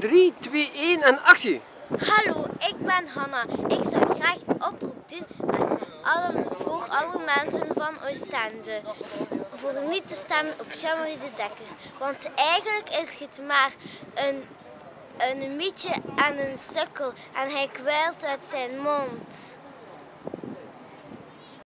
3, 2, 1 en actie! Hallo, ik ben Hanna. Ik zou graag een oproep doen met alle, voor alle mensen van Oostende. Voor niet te stemmen op Jammerie de Dekker. Want eigenlijk is het maar een, een mietje en een sukkel en hij kwijlt uit zijn mond.